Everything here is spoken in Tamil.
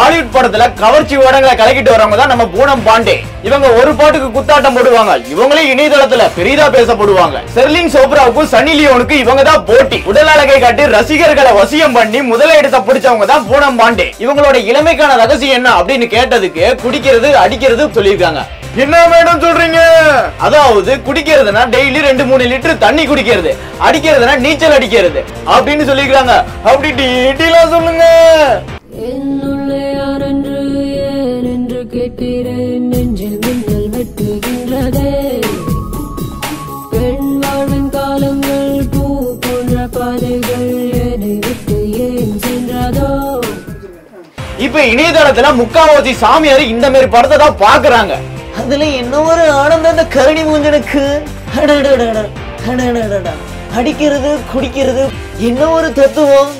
பாலிவுட் படத்துல கவர்ச்சி வேடங்களை கலக்கிட்டு வரவங்க தான் நம்ம பூனம் பாண்டே. இவங்க ஒரு பாட்டுக்கு குத்தாட்டம் போடுவாங்க. இவங்களே இணையதளத்துல பெரிதா பேசப்படுவாங்க. செர்லிங் சோப்ராவுக்கும் சன்னி லியோனுக்கு இவங்க தான் போட்டி. உடல் அழகை காட்டி ரசிகர்களை வசியம் பண்ணி முதலிடத்தை பிடிச்சவங்க தான் பூனம் பாண்டே. இவங்களோட இளமைக்கான ரகசியம் என்ன அப்படின்னு கேட்டதுக்கு குடிக்கிறது அடிக்கிறது சொல்லியிருக்காங்க. என்ன மேடம் சொல்றீங்க? அதாவது குடிக்கிறதுனா டெய்லி ரெண்டு மூணு லிட்டர் தண்ணி குடிக்கிறது. அடிக்கிறதுனா நீச்சல் அடிக்கிறது. அப்படின்னு சொல்லிக்கிறாங்க அப்படி டீட்டெயிலா சொல்லுங்க. கேட்கிறேன். நெஞ்சில் மின்னல் வெட்டுகின்றதே. பெண் வாழ்வின் காலங்கள் பூ போன்ற பாதைகள் என்னை விட்டு ஏன் சென்றதோ? இப்ப இணையதளத்துல முக்காவாசி சாமியார் இந்த மாதிரி படத்தை தான் பாக்குறாங்க அதுல என்ன ஒரு ஆனந்தம் அந்த கருணி மூஞ்சனுக்கு. அடிக்கிறது குடிக்கிறது என்ன ஒரு தத்துவம்?